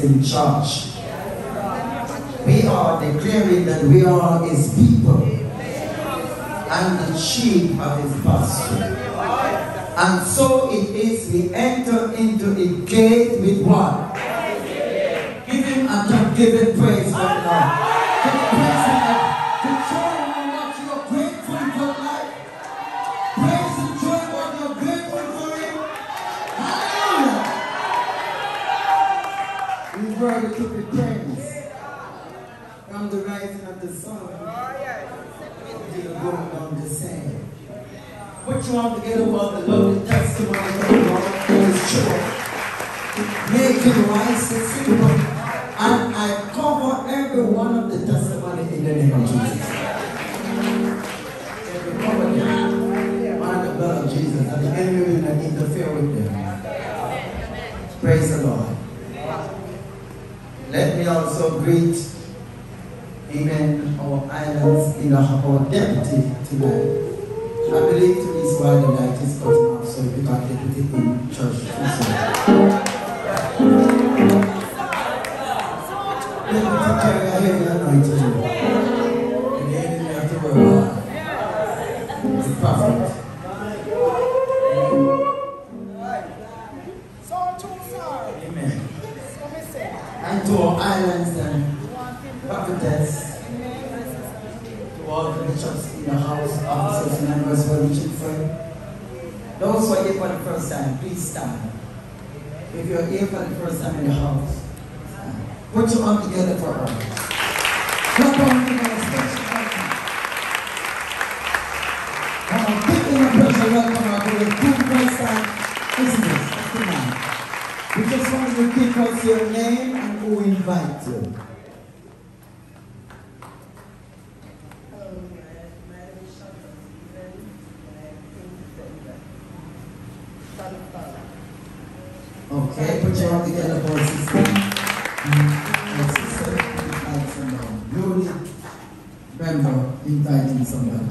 in charge. We are declaring that we are his people and the sheep of his pasture. And so it is we enter into a gate with what? Give him a him praise for the Worthy to be praised. From the rising of the sun to the going down the same. Put you all together about the lovely testimony of the Lord is true. Make it wise and simple. And I cover every one of the testimony in the name of Jesus. Every the blood of Jesus. And the enemy will not interfere with them. Praise the Lord. Let me also greet, amen, our islands in our deputy tonight. I believe to is why the light is cutting off, so we got deputy in church. The. It's islands and prophetess, to all the bishops in the house, officers, members, well-wishing friend. Those who are here for the first time, please stand. If you're here for the first time in the house, stand. put your arm together for her. Clap on to our special welcome. Come on, give them a special welcome our the two first time visitors of us your name and who invites you. Okay, put your hand together for sister. Mm, sister invite someone. Newly member inviting someone.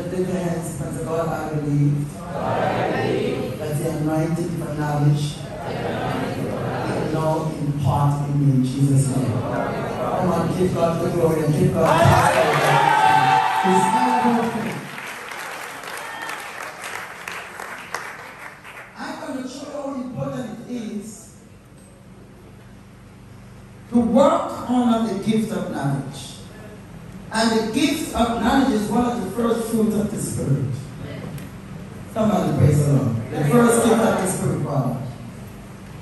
Let the hands and say, God, I believe. That the anointing for knowledge will now impart in me in Jesus' name. Come on, give God the glory and give God the glory. I'm going to show you how important it is to work on the gift of knowledge. And the gift of knowledge is one of the first fruits of the Spirit. Somebody praise the Lord. The first gift of the Spirit, Father.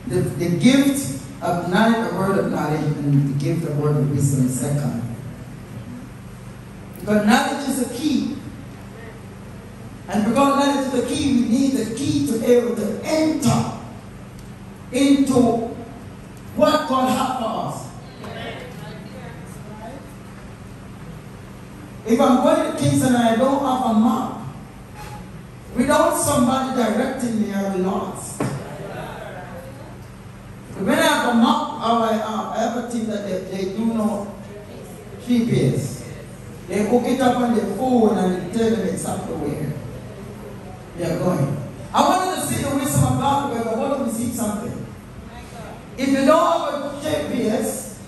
The, the gift of knowledge, the word of knowledge, and the gift of word of wisdom is second. Because knowledge is a key. And because knowledge is the key, we need the key to be able to enter into what God has for us. If I'm going to Kingston and I don't have a map, without somebody directing me, I'll be lost. When I have a map, I, have a thing that they, they do know GPS. They hook it up on their phone and tell them exactly where they are going. I wanted to see the wisdom of God because I wanted to see something. If you don't have a GPS,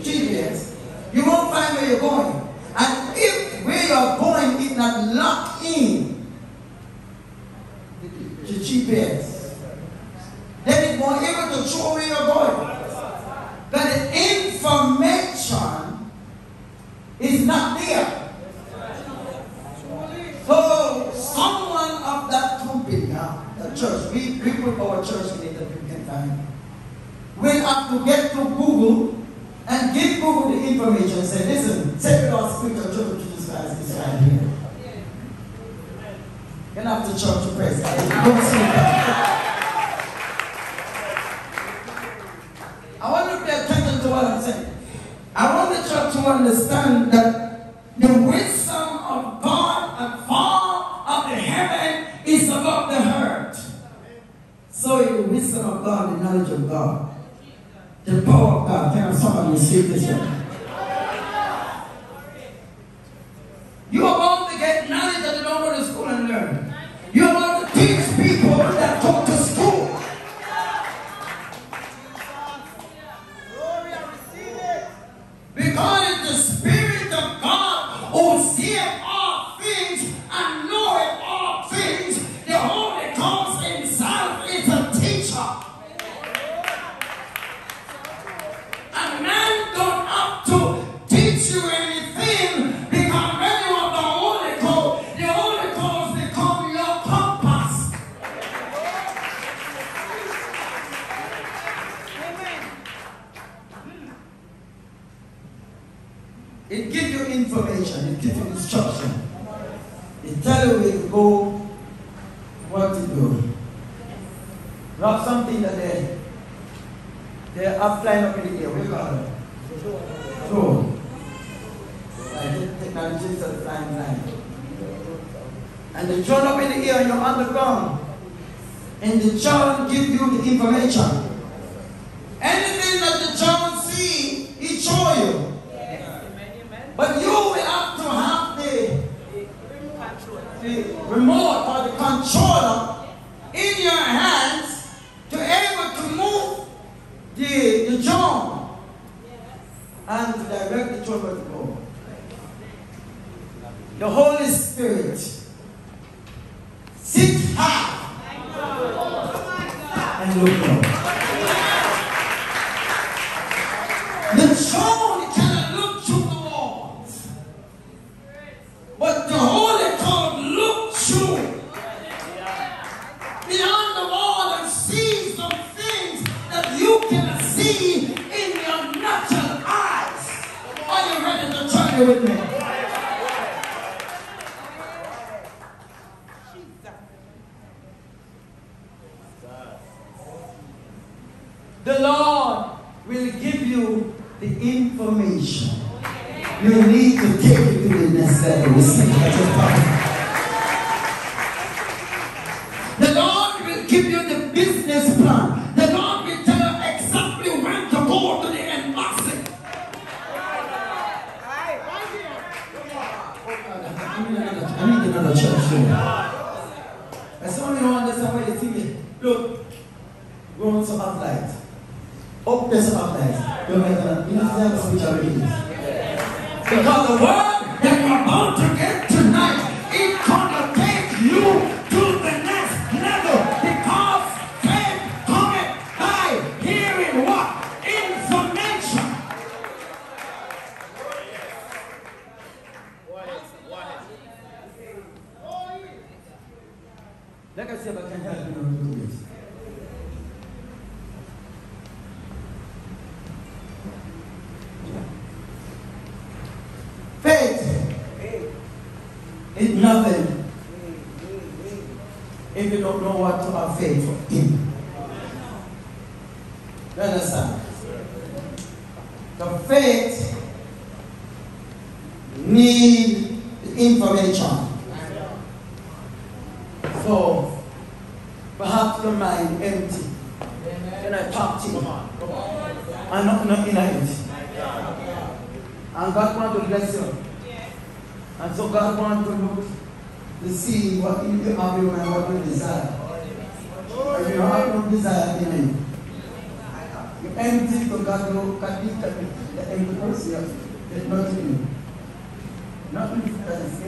GPS, you won't find where you're going. And if where you're going is not locked in the GPS, then it won't able to show where you're going. But the information is not there. So someone of that company, now, the church, we, we put our church in it that we will have to get to Google and give Google the information and say, listen, take Sacred Heart Spiritual Church of Jesus Christ is right here. To church to praise. I want to pay attention to what I'm saying. I want the church to understand that the wisdom of God and far of the heaven is above the earth. So is the wisdom of God, the knowledge of God, the power of God. Can somebody receive this one? See in your natural eyes. Are you ready to me with me?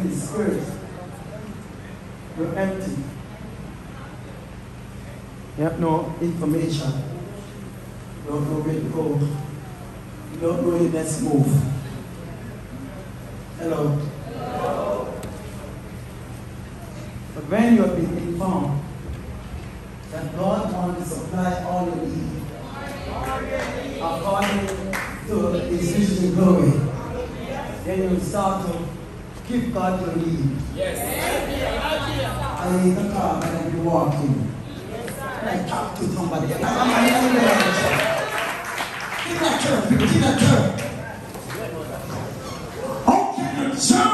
in spirit. You're empty. You have no information. You don't know where to go. You don't know your next move. Hello. Hello. But when you have been informed that God wants to supply all your needs according to His glory, then you start to Give God your lead. Yes. I ain't a car that I be walking. Yes, I talk to somebody. Yes. I'm my own Give that church, give that church. Open your church.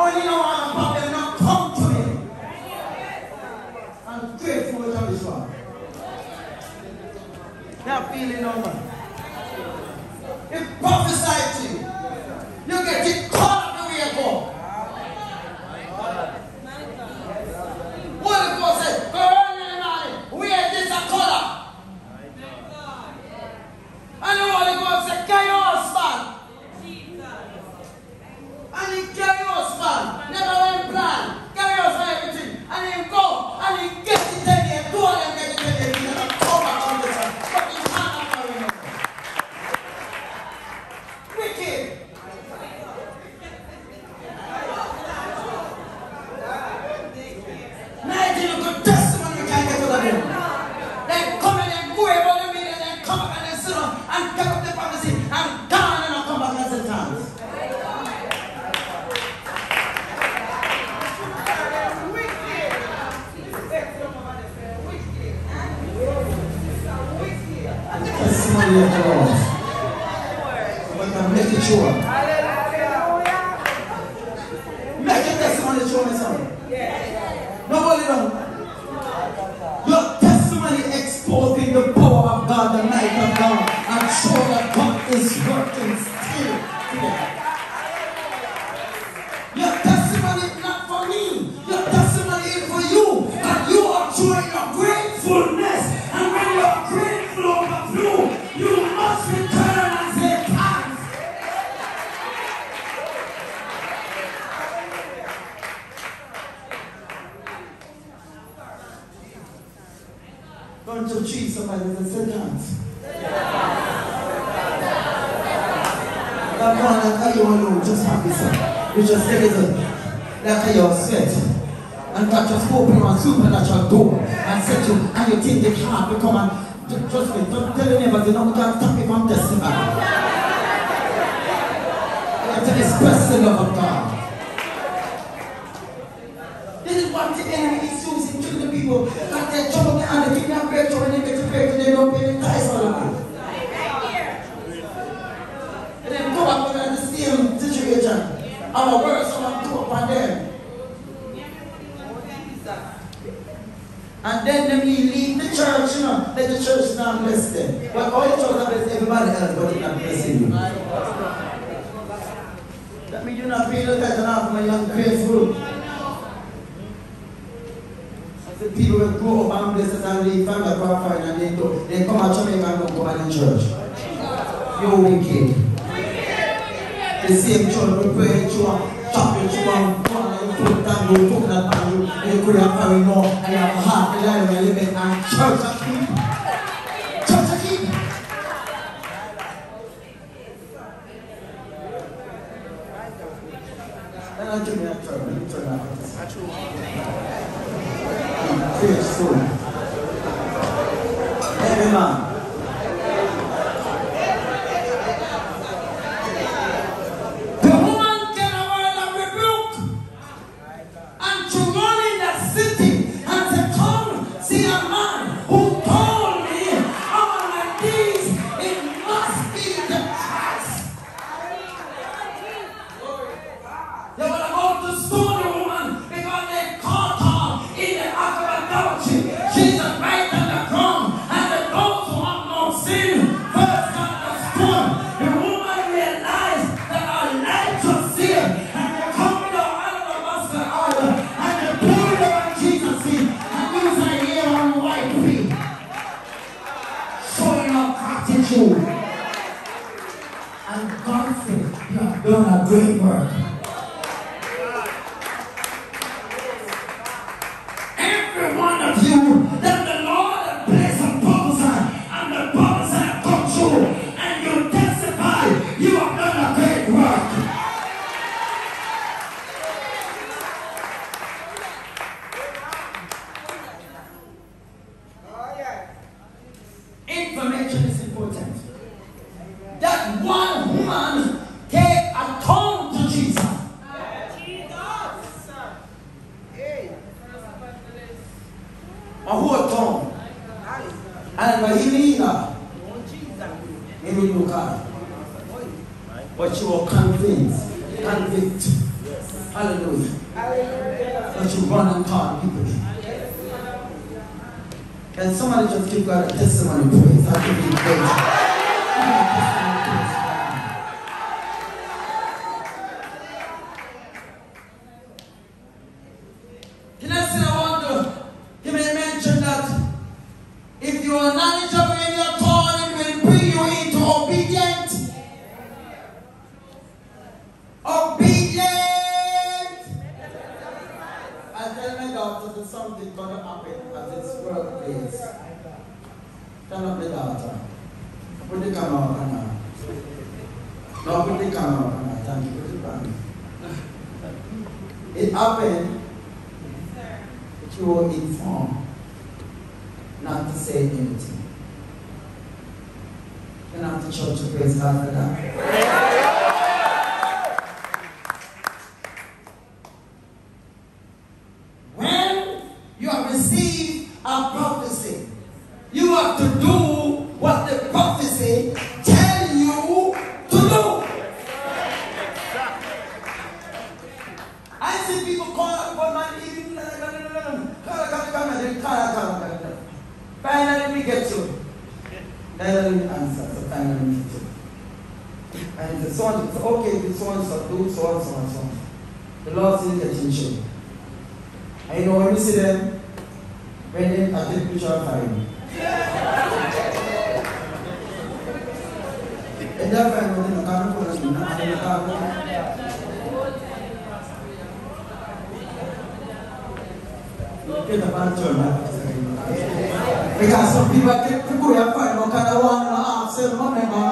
Oh, Only know all about them now come to me I'm grateful to this one. That feeling oh, over. donc daal tàmmi ba mu des si maanaam. te espèce la and so on, okay, this one, so do, so on, so on, so on. The Lord says attention. And you know when you see them, when they attend spiritual time. And that time when they come for us, and they come Because some people, people have found no kind of one, and I said, no, never.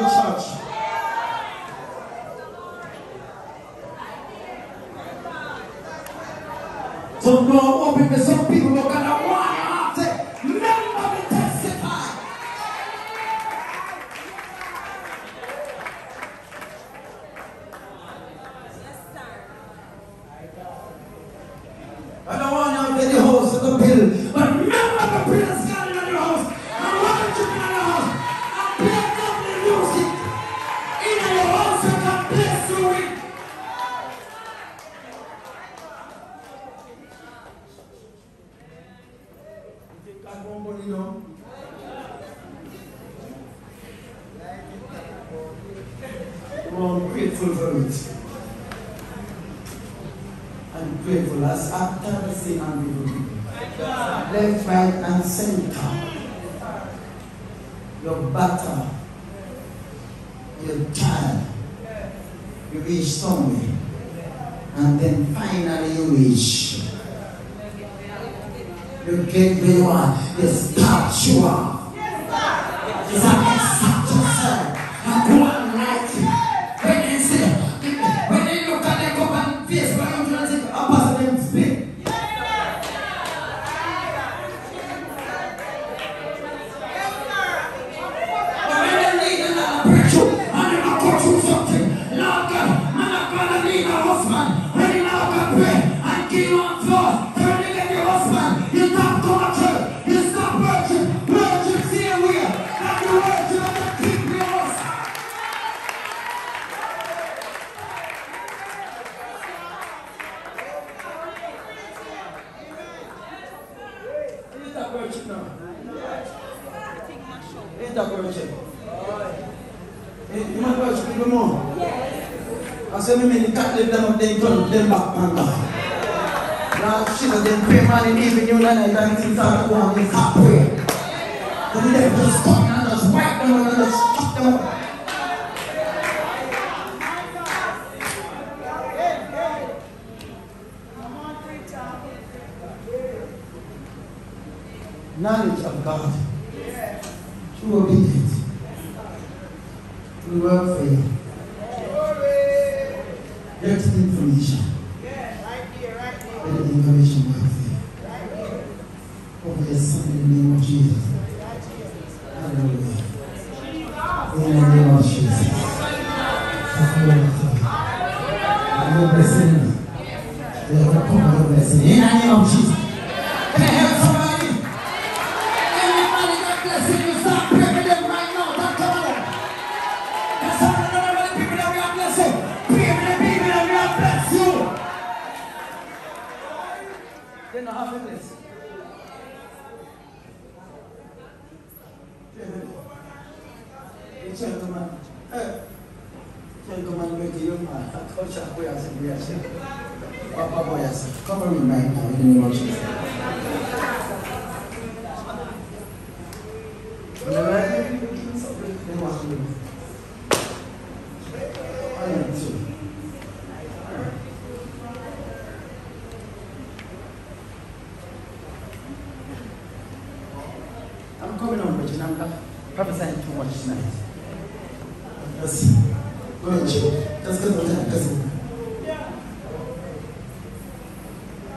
man is even united and things are going halfway. And they just come and just wipe them and just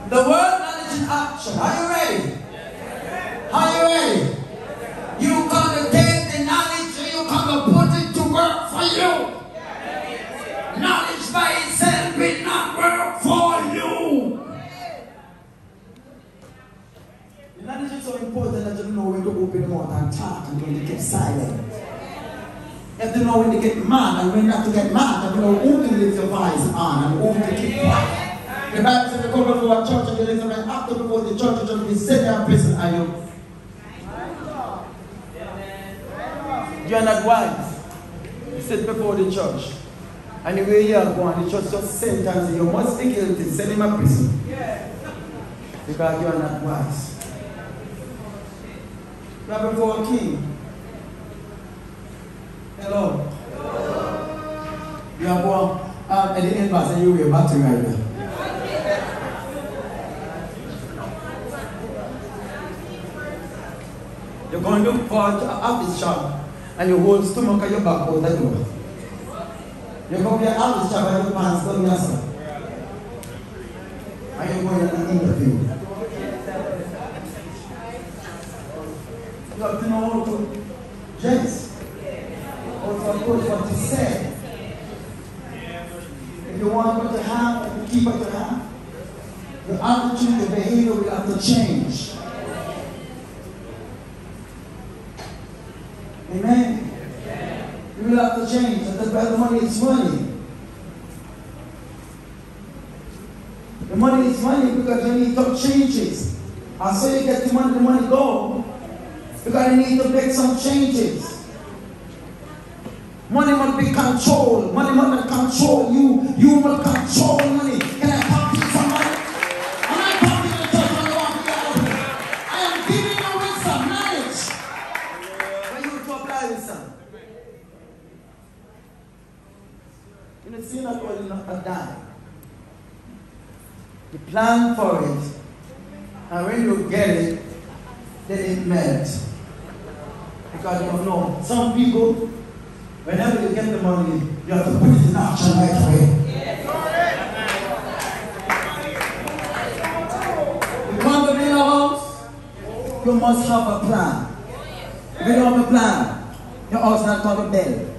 The word knowledge uh, in action. Are you ready? Are you ready? You to take the knowledge and you to put it to work for you. Knowledge by itself will not work for you. The knowledge is so important that you know when to open mouth and talk and when to get silent. You have to know when to get mad and when not to get mad. And you know who to lift your voice on and who to keep quiet. The Bible says, you come to a church and lift up and after the church, just be there in prison. Are you? You are not wise. You sit before the church. And the way you are going, the church just sentence you. You must be guilty. Send him a prison. Because you are not wise. You are before a king. Hello. You are born um, at the end you were back to right. You're going to part of this shop and your whole stomach and your back out the door. You're going to be out this shop and your pants down your side. And you're going to an interview. You have to know how to dress, how to approach what you say. If you want what you have, you keep what you have, your attitude, your behavior will have to change. Amen. Have to change. And why the money is money. The money is money because you need to changes. And so you get the money, the money go. Because you need to make some changes. Money must be controlled. Money must control you. You must control money. Can I You know, see not only not a dime. You plan for it. And when you get it, then it melts. Because you know. Some people, whenever you get the money, you have to put it in action right away. You want to build a house? You must have a plan. If you don't have a plan, your house not going to build.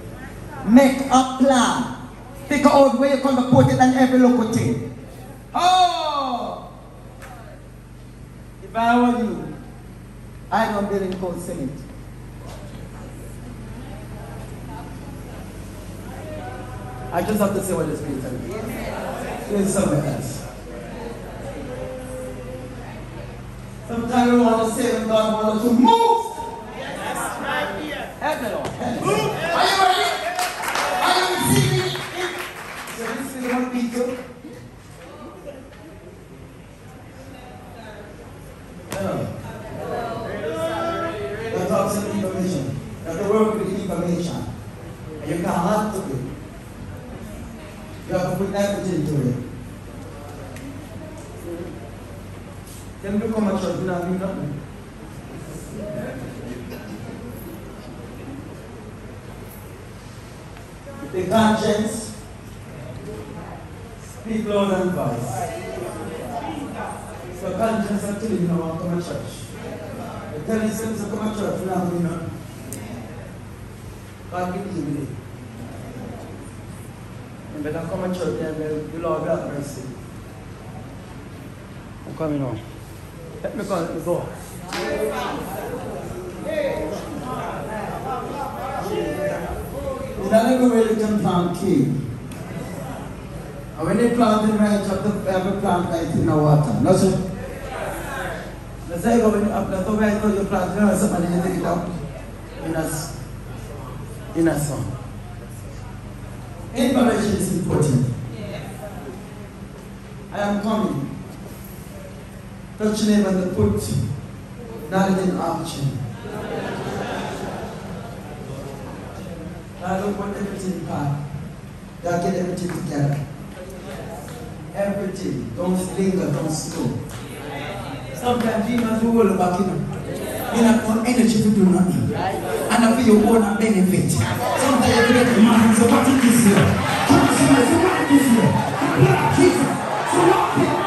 Make a plan. Figure out where you're going to put it and every local thing. Oh! If I were you, I don't build in cold cement. I just have to say what the Spirit tells me. There's somewhere else. Sometimes we want to say when God wants us to move. Help me, Lord. Help me. Are you ready? Are you receiving it? So this is what we do. Hello. That talks of information. That the work with information. And you can't have to do. You to it. Then you come at church without doing nothing. The conscience speak loud and voice. So conscience are telling you now come to church. They tell you to come to church without doing nothing. God give you the and better come and church there and the Lord have mercy. I'm coming home. Let me go. Let me go. Is that like a way to can plant key? When they plant the branch of the to plant lies in the water. No sir. That's how you go up that's how to plant you know somebody you take it out in a in a song. Encouragement is important. Yes. I am coming. Touch name and the put Not in action. I don't want everything back. They'll get everything together. Everything. Don't linger, don't slow. Sometimes we must roll back in. You know you have no energy to do nothing. And I for your own benefit. Sometimes you get the man and say, what is this here? Come see me, see what is here? Black Jesus, so what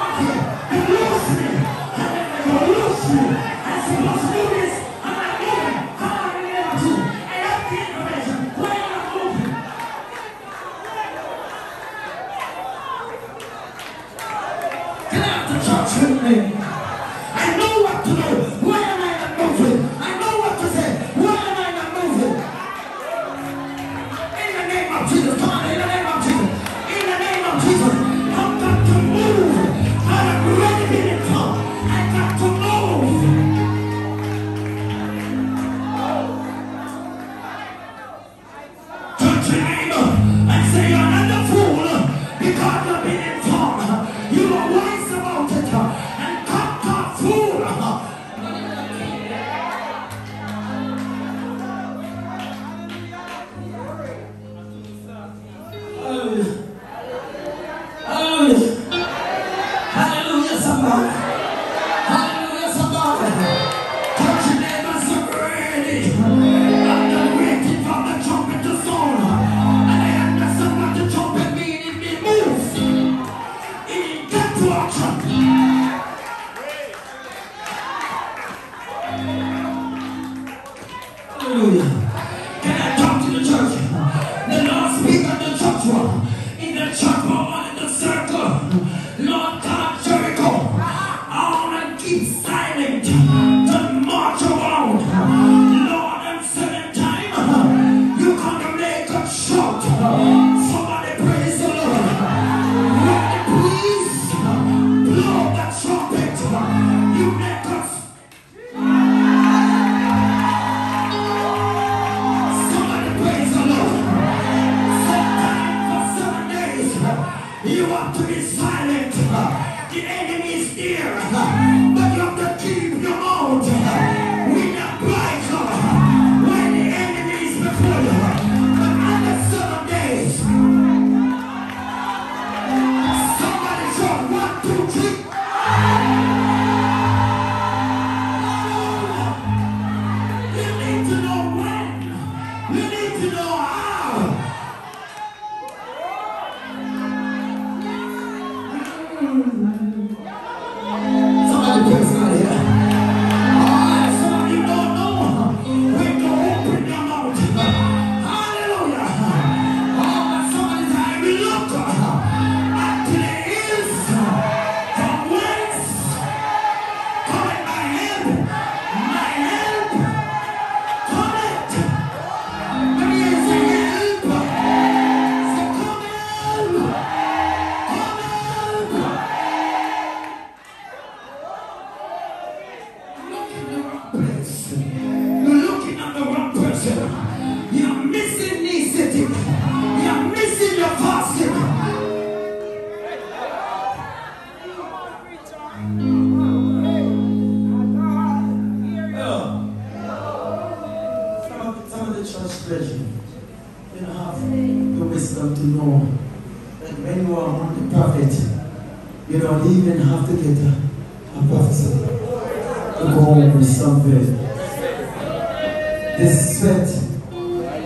the spent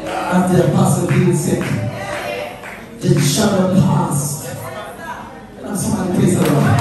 after the pastor being sick. The shadow passed. And somebody praise the Lord.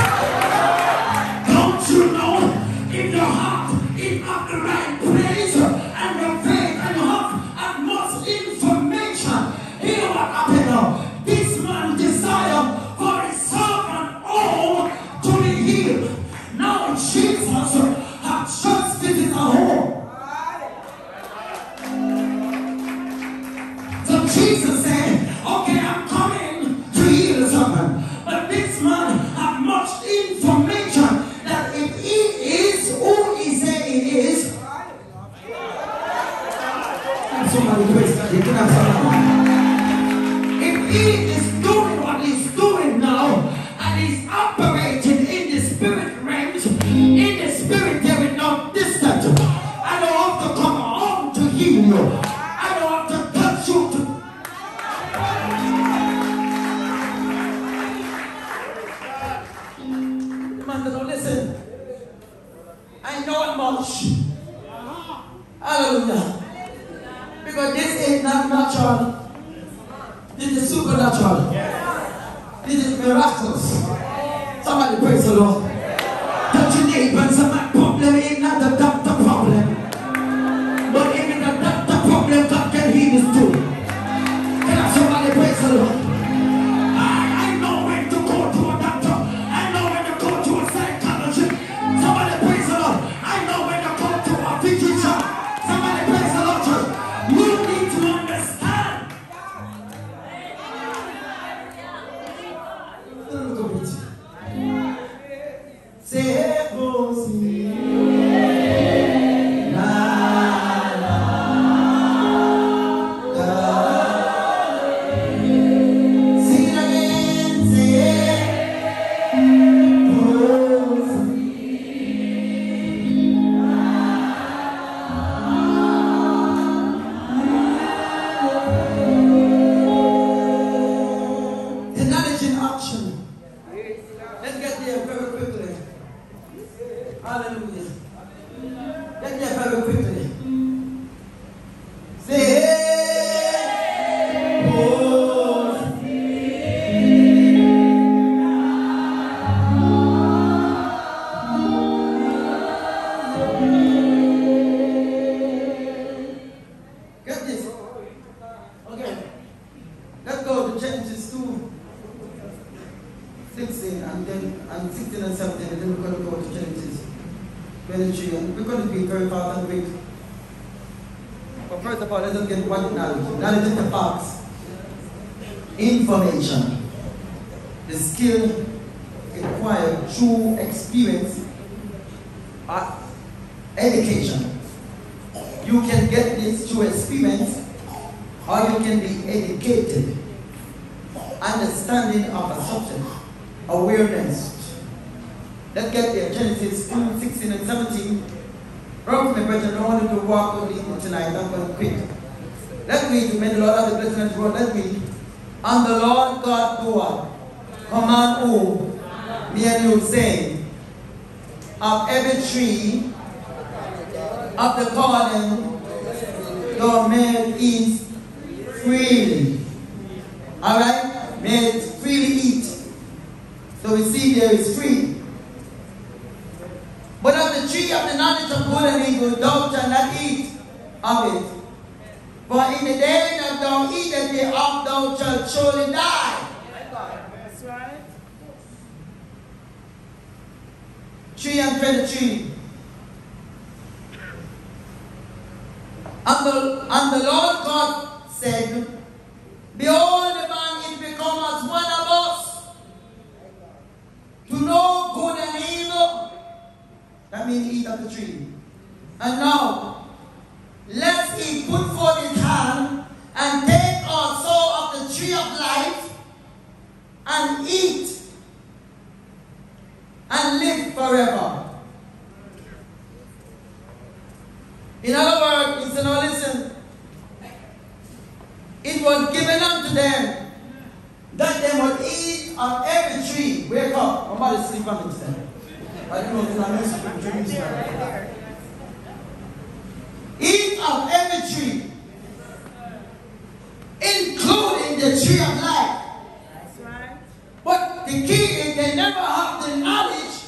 God said, Behold, the man is become as one of us to know good and evil. That means eat of the tree. And now, lest he put forth his hand and take also of the tree of life and eat and live forever. In other words, he said, now listen, it was given unto them that they would eat of every tree. Wake up. Somebody sleep on it today. I don't know if I'm dreams Eat of every tree, including the tree of life. That's right. But the key is they never have the knowledge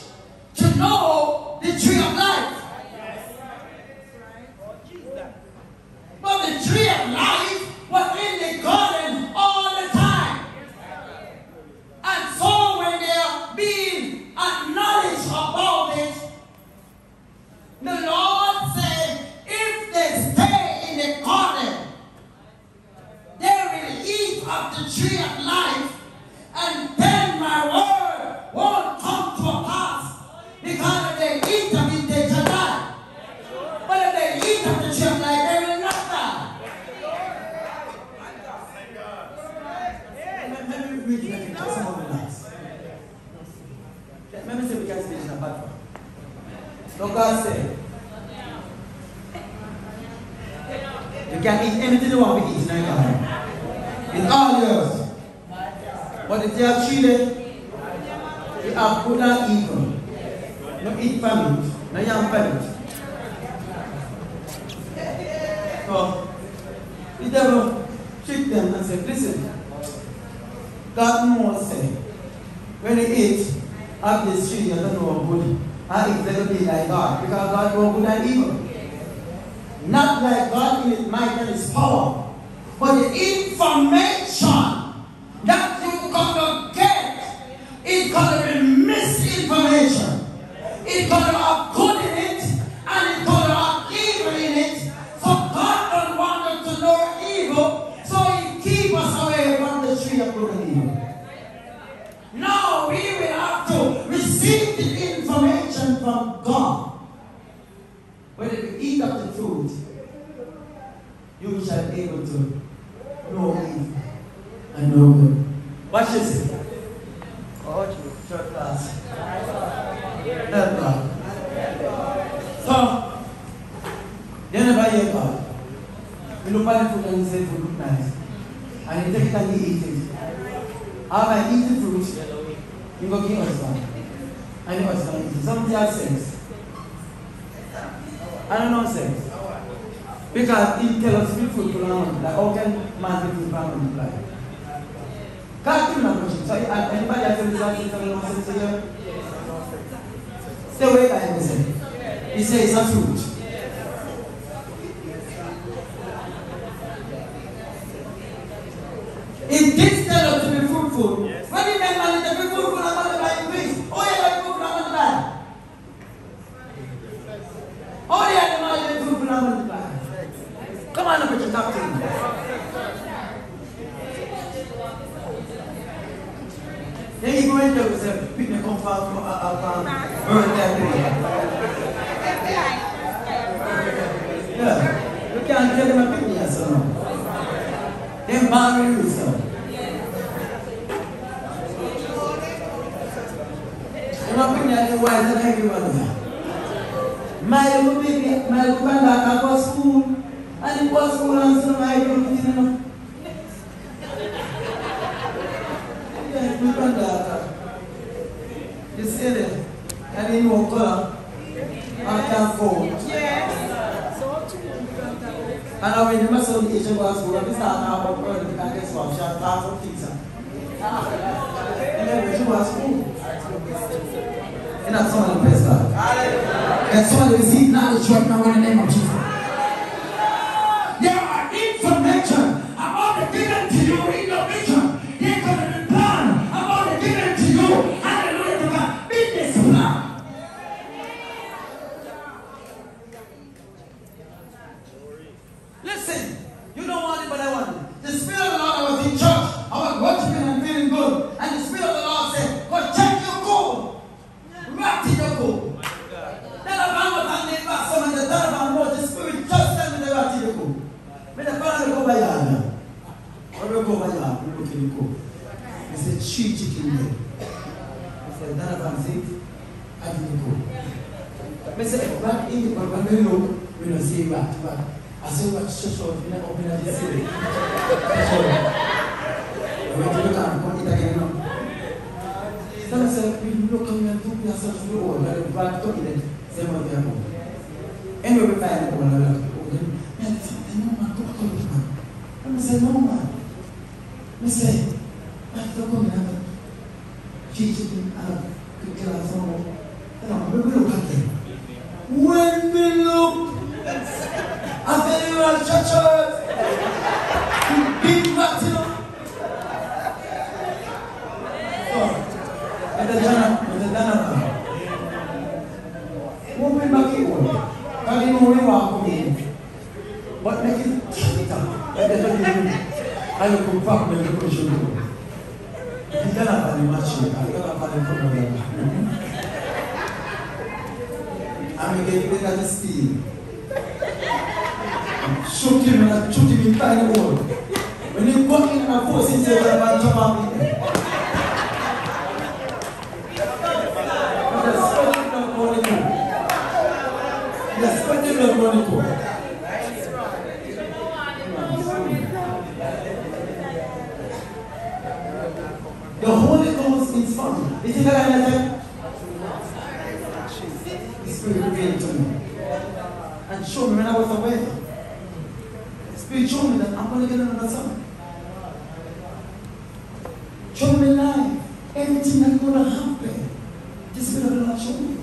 to know the tree of life. But the tree of life were in the garden all the time. And so when they are being acknowledged about it, the Lord said, if they stay in the garden, they will eat of the tree of life, and then my word won't come to pass because Locust. You can eat anything you want to eat, now It's all yours. But if they are treated, they are good and evil. No eat famine, no young famine. So, the devil tricked them and said, listen, God knows when they eat at this tree, I don't know what good I think like God, because God knows good and evil. Not like God in his might and his power, but the information tutta andata che siete eri in ancora a campo ana wani ne masa wani ishe ba su wani sa na abubuwa da ta kai su a sha ta sun fisa ina da shi ba su ina son alfesa ina son alfesa ina da shi wani na wani ne mutum shoot him and I shoot him in tiny hole. When he got in and I forced him to the man jump out. Yes, but you don't want. The Holy Ghost is fun. Is it that I like Spirit revealed to me. And showed me when I was away. في Jonah that I'm going to get another stomach. Show me life. Anything that's going to happen, this is going to show me.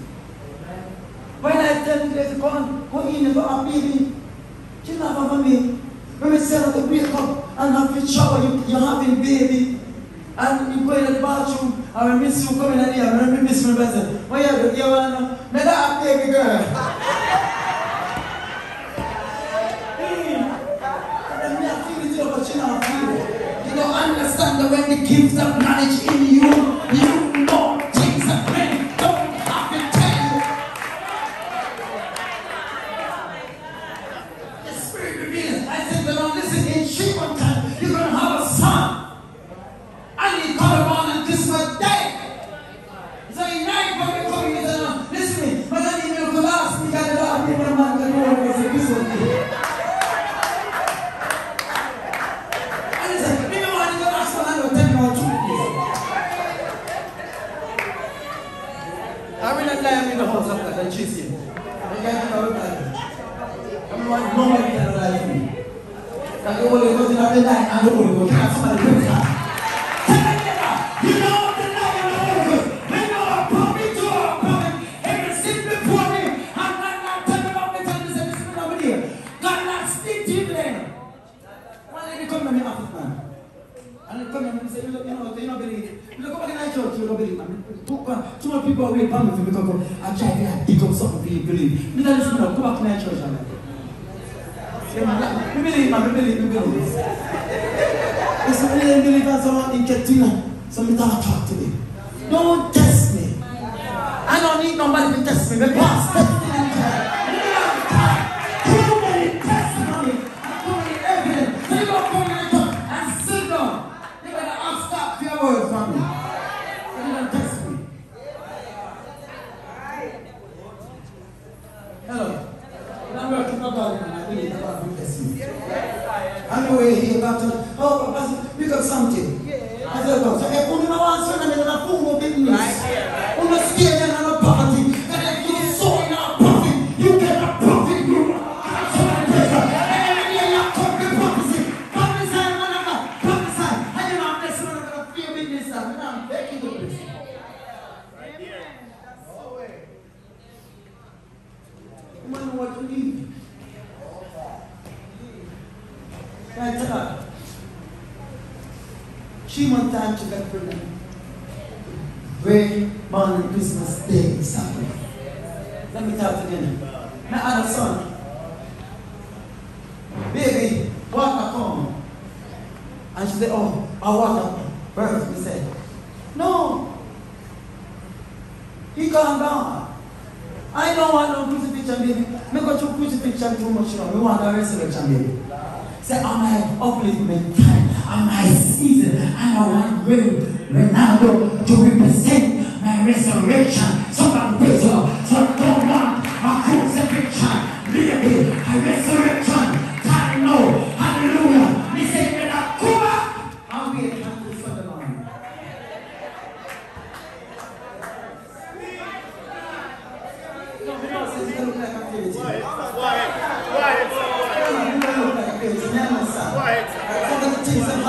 When I tell you that God, go in and go up, baby, you love over me. When we set up the breath up and have a shower, you, you're having baby. And you go in the bathroom, I will miss you coming in here, I will miss my brother. Why are you here? May I have baby girl? understand that when the gift of knowledge in you, you cannot believe. I mean, talk uh, many people are really bad with me. Talk about I try to beat up something for you believe. Me that is gonna come back to my church. I'm like, yeah, me believe, man, me believe, me believe. It's only a believer someone in Ketina. So me don't talk to me. Don't test me. I don't need nobody to test me. Me pass.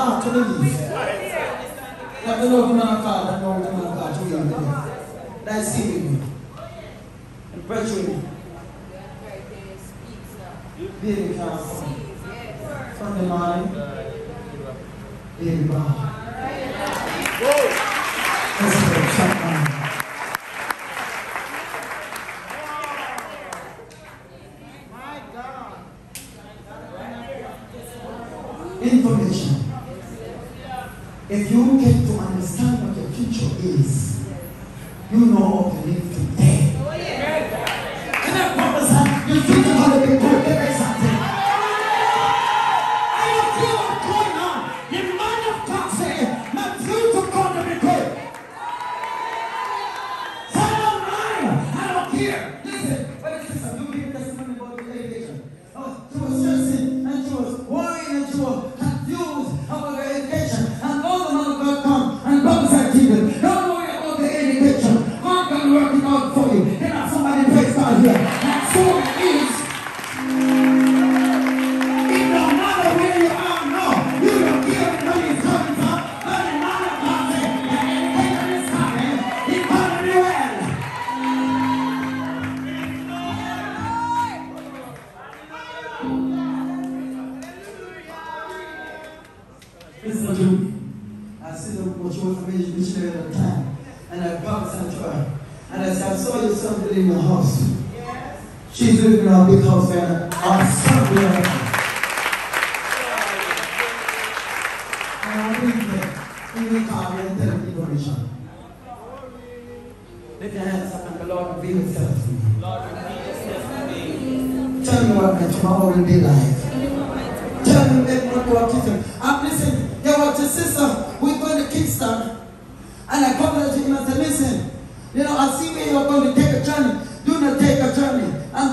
God to leave. Let me know the man of God, let me know the man of God today. That's seeing me. And being counsel from the mind, being body.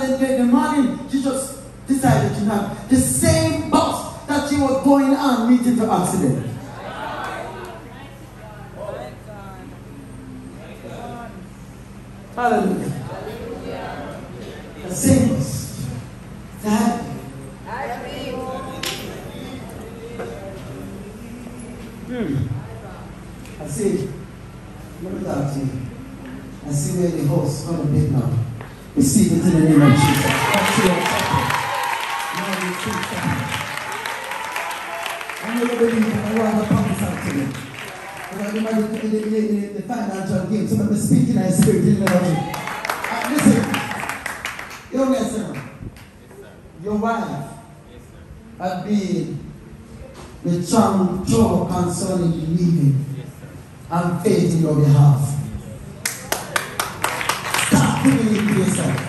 And in the morning, she just decided to not. The same bus that she was going on meeting the accident. Hallelujah. Wife had been the strong joy concerning believing and faith in your behalf. Start to believe in yourself.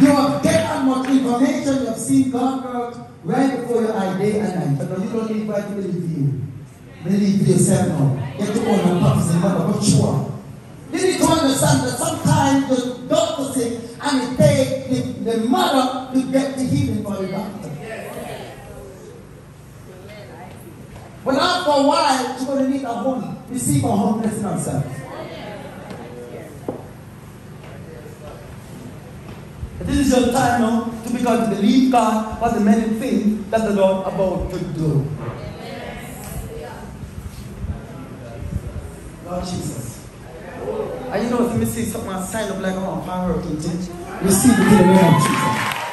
You have that much information, you have seen God work right before your day and night. But you don't need God to believe you. Believe yourself now. Get to own and prophecy, mother, but sure. You need to understand that sometimes the doctor sick and it takes the, the mother to get the healing for the doctor. But after a while, she's going to need a home, receive a home blessing herself. This is your time now to begin to believe God for the many things that the Lord about to do. Lord Jesus. And you know, if you see something I sign up like I'm on power to receive it in the name of Jesus.